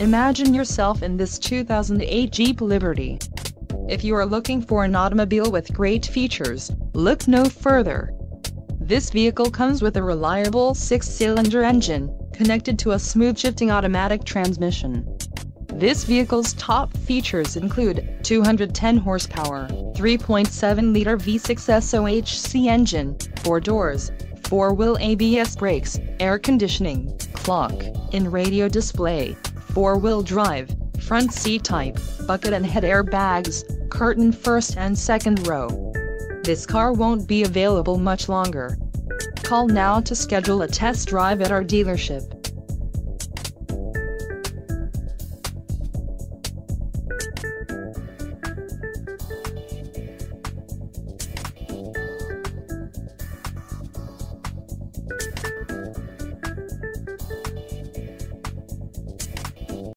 Imagine yourself in this 2008 Jeep Liberty. If you are looking for an automobile with great features, look no further. This vehicle comes with a reliable six-cylinder engine, connected to a smooth shifting automatic transmission. This vehicle's top features include 210 horsepower, 3.7-liter V6 SOHC engine, 4 doors, 4-wheel ABS brakes, air conditioning, clock, in radio display, four-wheel drive, front seat type, bucket and head airbags, curtain first and second row. This car won't be available much longer. Call now to schedule a test drive at our dealership.